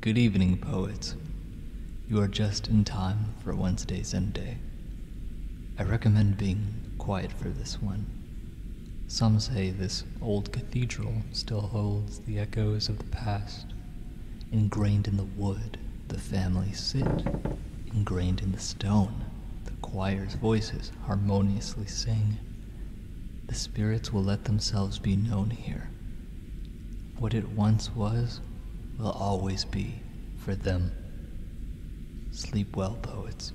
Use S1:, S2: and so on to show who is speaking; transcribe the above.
S1: Good evening, poets. You are just in time for Wednesday's end day. I recommend being quiet for this one. Some say this old cathedral still holds the echoes of the past. Ingrained in the wood, the family sit. Ingrained in the stone, the choir's voices harmoniously sing. The spirits will let themselves be known here. What it once was will always be for them. Sleep well, poets.